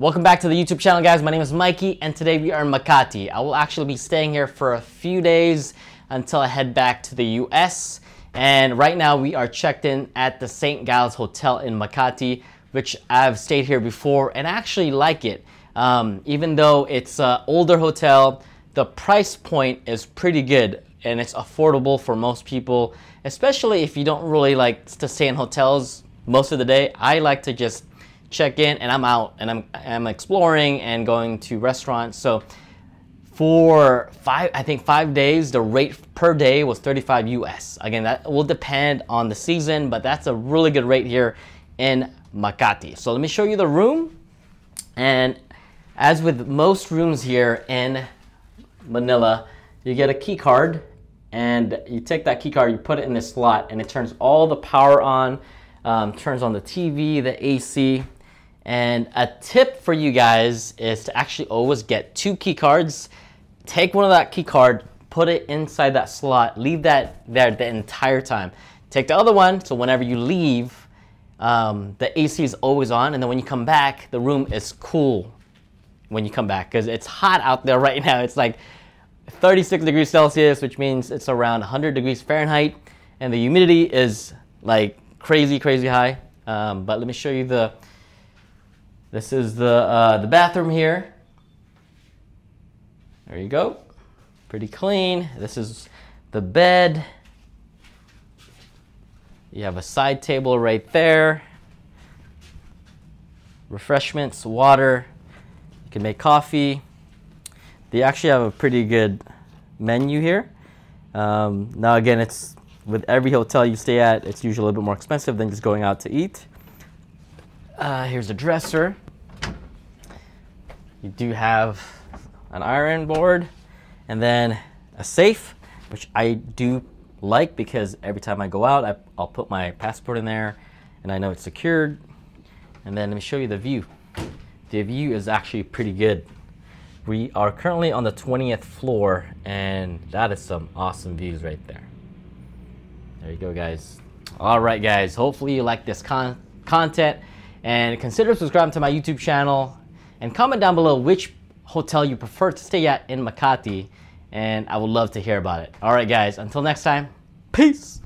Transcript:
Welcome back to the YouTube channel, guys. My name is Mikey, and today we are in Makati. I will actually be staying here for a few days until I head back to the US. And right now, we are checked in at the St. Giles Hotel in Makati, which I've stayed here before and I actually like it. Um, even though it's an older hotel, the price point is pretty good and it's affordable for most people, especially if you don't really like to stay in hotels most of the day. I like to just check in and I'm out and I'm, I'm exploring and going to restaurants. So for five, I think five days, the rate per day was 35 US. Again, that will depend on the season, but that's a really good rate here in Makati. So let me show you the room. And as with most rooms here in Manila, you get a key card and you take that key card, you put it in this slot and it turns all the power on, um, turns on the TV, the AC, and a tip for you guys is to actually always get two key cards. Take one of that key card, put it inside that slot, leave that there the entire time. Take the other one, so whenever you leave, um, the AC is always on, and then when you come back, the room is cool when you come back because it's hot out there right now. It's like 36 degrees Celsius, which means it's around 100 degrees Fahrenheit, and the humidity is like crazy, crazy high. Um, but let me show you the this is the, uh, the bathroom here. There you go. Pretty clean. This is the bed. You have a side table right there. Refreshments, water. You can make coffee. They actually have a pretty good menu here. Um, now again, it's with every hotel you stay at, it's usually a little bit more expensive than just going out to eat. Uh, here's a dresser. You do have an iron board and then a safe, which I do like because every time I go out, I, I'll put my passport in there and I know it's secured. And then let me show you the view. The view is actually pretty good. We are currently on the 20th floor and that is some awesome views right there. There you go, guys. All right, guys. Hopefully you like this con content and consider subscribing to my YouTube channel and comment down below which hotel you prefer to stay at in Makati and I would love to hear about it. All right guys, until next time, peace!